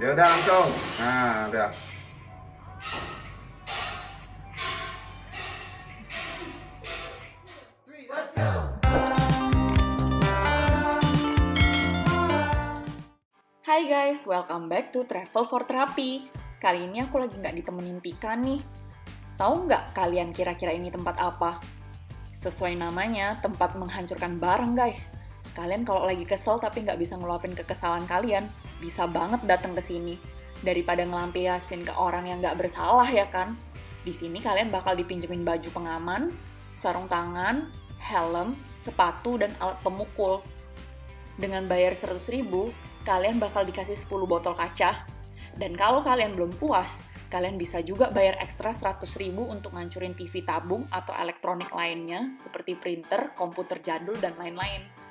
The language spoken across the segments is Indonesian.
Ya udah langsung. Nah, udah. Hai guys, welcome back to Travel for Therapy. Kali ini aku lagi nggak ditemenin Pika nih. Tahu nggak kalian kira-kira ini tempat apa? Sesuai namanya, tempat menghancurkan barang guys. Kalian kalau lagi kesel tapi nggak bisa ngeluapin kekesalan kalian, bisa banget datang ke sini. Daripada ngelampiasin ke orang yang nggak bersalah ya kan? Di sini kalian bakal dipinjemin baju pengaman, sarung tangan, helm, sepatu, dan alat pemukul. Dengan bayar 100 ribu, kalian bakal dikasih 10 botol kaca. Dan kalau kalian belum puas, kalian bisa juga bayar ekstra 100 ribu untuk ngancurin TV tabung atau elektronik lainnya seperti printer, komputer jadul, dan lain-lain.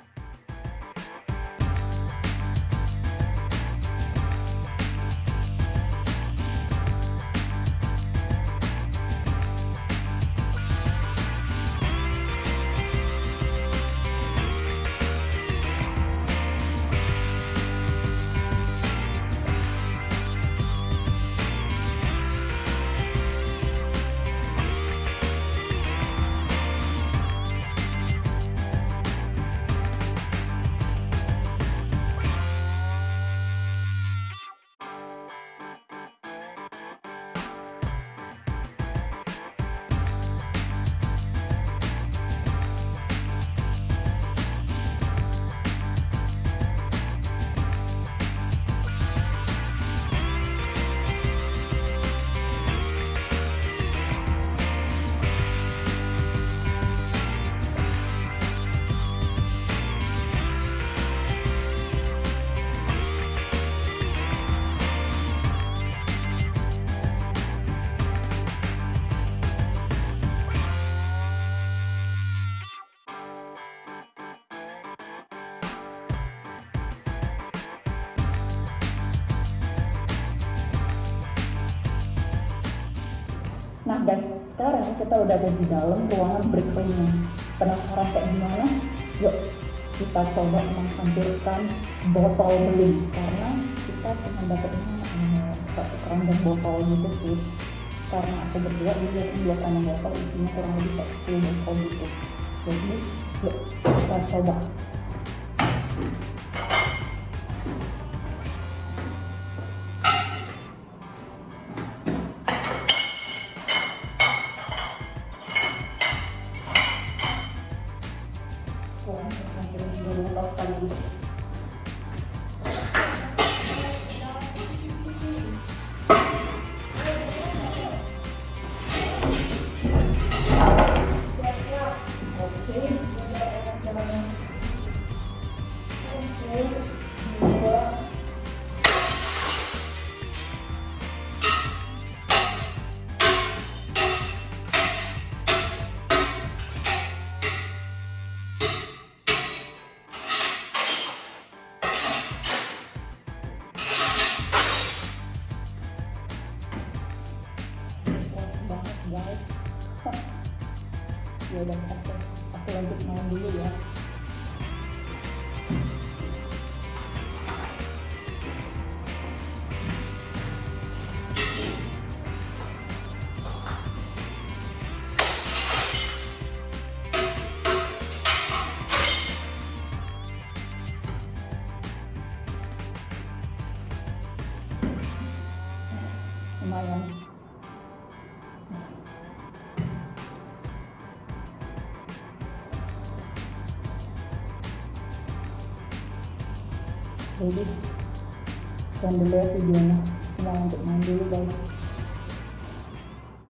Nah guys, sekarang kita udah ada di dalam ruangan breakaway-nya. Penasaran kayak gimana? Yuk kita coba menghancurkan botol beli karena kita cuma dapetnya eh, satu keranjang botol gitu sih. Karena aku berdua dia dua botol isinya kurang lebih kayak 10 botol gitu. Jadi yuk kita coba. Ya udah aku, aku lanjut main dulu ya. Jadi dulu ya videonya. Cuma untuk main dulu guys